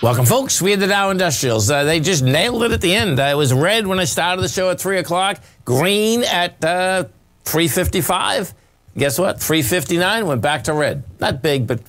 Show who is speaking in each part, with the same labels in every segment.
Speaker 1: Welcome, folks. We had the Dow Industrials. Uh, they just nailed it at the end. Uh, it was red when I started the show at 3 o'clock, green at uh, 3.55. Guess what? 3.59 went back to red. Not big, but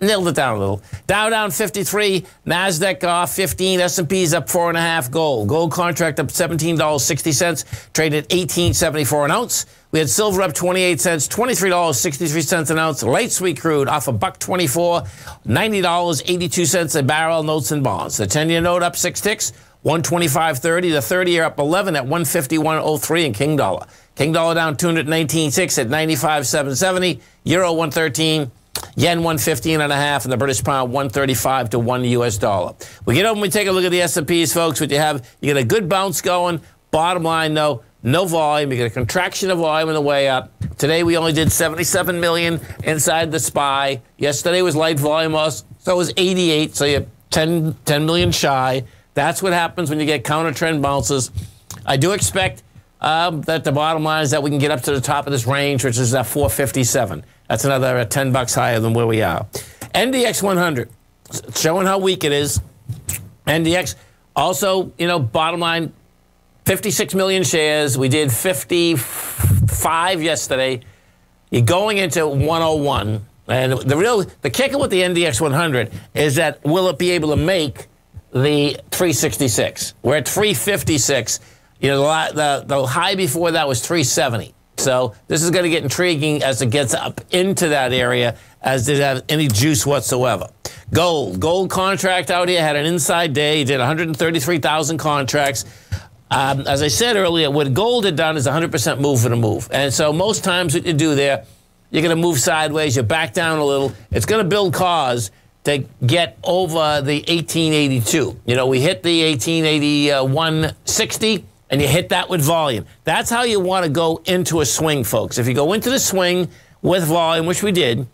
Speaker 1: nailed it down a little. Dow down 53, Nasdaq off 15, S&P's up four and a half. Gold, gold contract up $17.60, traded 18.74 an ounce. We had silver up 28 cents, $23.63 an ounce. Light sweet crude off a buck 24, $90.82 a barrel. Notes and bonds. The 10-year note up six ticks. 125.30. The 30 year up 11 at 151.03 in King Dollar. King Dollar down 219.6 at 95.770. Euro 113. Yen 115 and a half, and the British pound 135 to one U.S. dollar. We get over and we take a look at the S&Ps, folks. What you have, you get a good bounce going. Bottom line, though, no volume. You get a contraction of volume on the way up. Today we only did 77 million inside the SPY. Yesterday was light volume, so it was 88. So you're 10, 10 million shy. That's what happens when you get counter trend bounces. I do expect um, that the bottom line is that we can get up to the top of this range, which is at 457. That's another uh, 10 bucks higher than where we are. NDX 100, showing how weak it is. NDX also, you know, bottom line, 56 million shares. We did 55 yesterday. You're going into 101. And the real, the kicker with the NDX 100 is that will it be able to make the 366? We're at 356. You know, the, the, the high before that was 370. So this is going to get intriguing as it gets up into that area, as it has any juice whatsoever. Gold, gold contract out here had an inside day. He did 133,000 contracts. Um, as I said earlier, what gold had done is 100% move for the move. And so most times what you do there, you're going to move sideways, you back down a little. It's going to build cause to get over the 1882. You know, we hit the 1881 60 and you hit that with volume. That's how you want to go into a swing, folks. If you go into the swing with volume, which we did,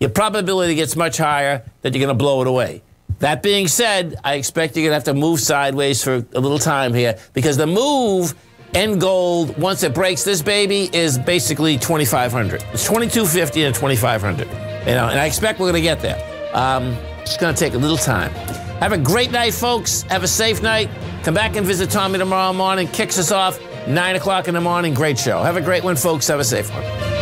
Speaker 1: your probability gets much higher that you're going to blow it away. That being said, I expect you're going to have to move sideways for a little time here because the move in gold, once it breaks this baby, is basically 2,500. It's 2,250 and 2,500. You know, and I expect we're going to get there. Um, it's going to take a little time. Have a great night, folks. Have a safe night. Come back and visit Tommy tomorrow morning. Kicks us off 9 o'clock in the morning. Great show. Have a great one, folks. Have a safe one.